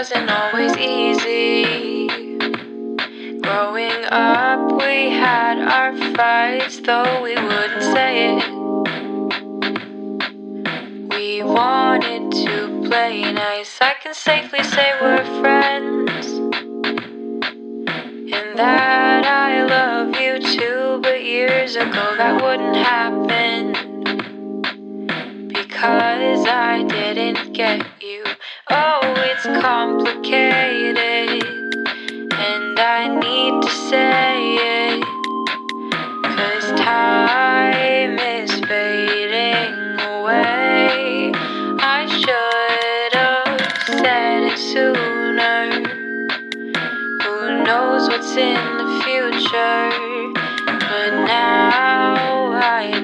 wasn't always easy. Growing up, we had our fights, though we wouldn't say it. We wanted to play nice. I can safely say we're friends. And that I love you too, but years ago that wouldn't happen. Because I didn't get you. Oh, complicated. And I need to say it. Cause time is fading away. I should have said it sooner. Who knows what's in the future? But now I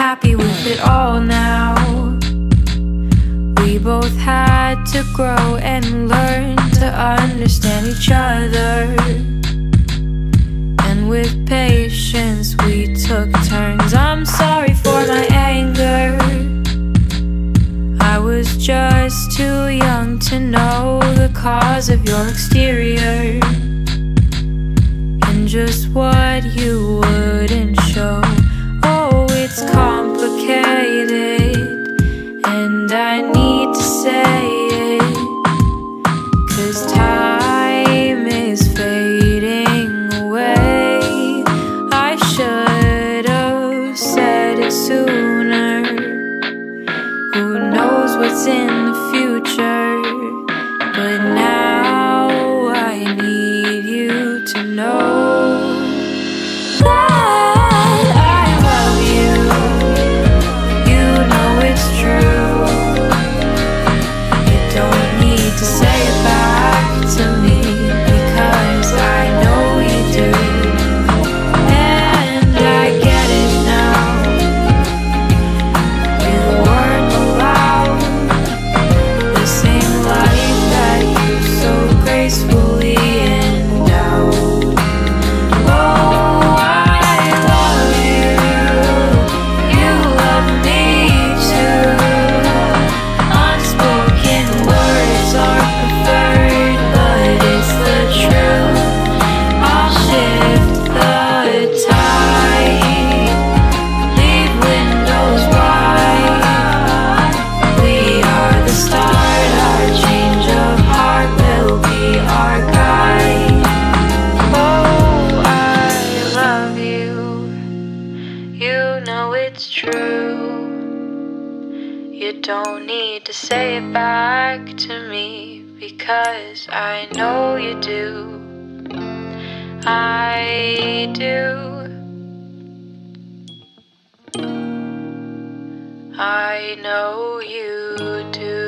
happy with it all now. We both had to grow and learn to understand each other. And with patience, we took turns. I'm sorry for my anger. I was just too young to know the cause of your exterior. And just what you wouldn't sooner. Who knows what's in it's true. You don't need to say it back to me because I know you do. I do. I know you do.